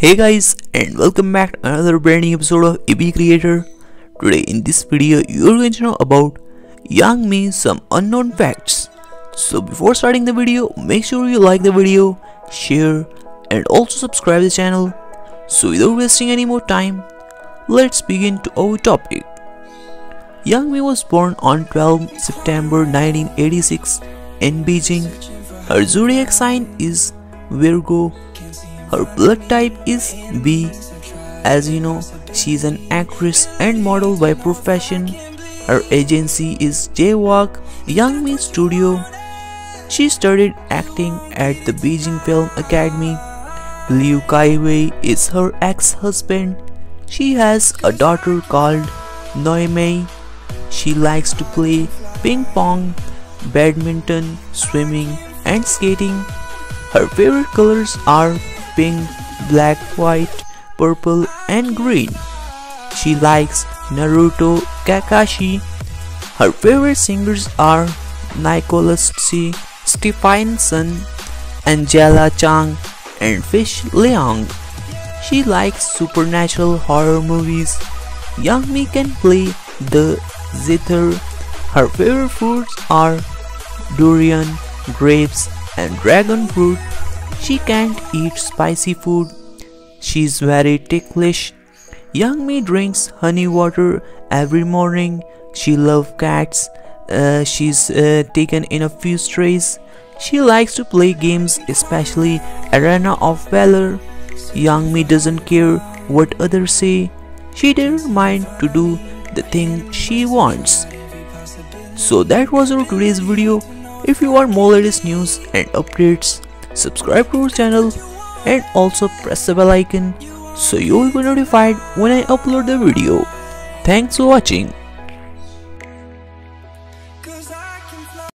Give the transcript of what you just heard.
Hey guys and welcome back to another brand new episode of EB Creator. Today in this video you're going to know about Yang Mi some unknown facts. So before starting the video make sure you like the video, share and also subscribe the channel. So without wasting any more time, let's begin to our topic. Yang Mi was born on 12 September 1986 in Beijing. Her zodiac sign is Virgo her blood type is B. As you know, she is an actress and model by profession. Her agency is Jaywalk Yang Mi Studio. She studied acting at the Beijing Film Academy. Liu Kaiwei is her ex-husband. She has a daughter called Noemei. She likes to play ping pong, badminton, swimming and skating. Her favorite colors are pink, black, white, purple and green. She likes Naruto Kakashi. Her favorite singers are Nicholas Tse Stephenson, Angela Chang and Fish Leong. She likes supernatural horror movies. Yang Mi can play the zither. Her favorite fruits are durian, grapes and dragon fruit. She can't eat spicy food. She's very ticklish. Yang Mi drinks honey water every morning. She loves cats. Uh, she's uh, taken in a few strays. She likes to play games, especially Arena of Valor. Yang Mi doesn't care what others say. She doesn't mind to do the thing she wants. So that was our today's video. If you want more latest news and updates, subscribe to our channel and also press the bell icon so you will be notified when I upload the video. Thanks for watching.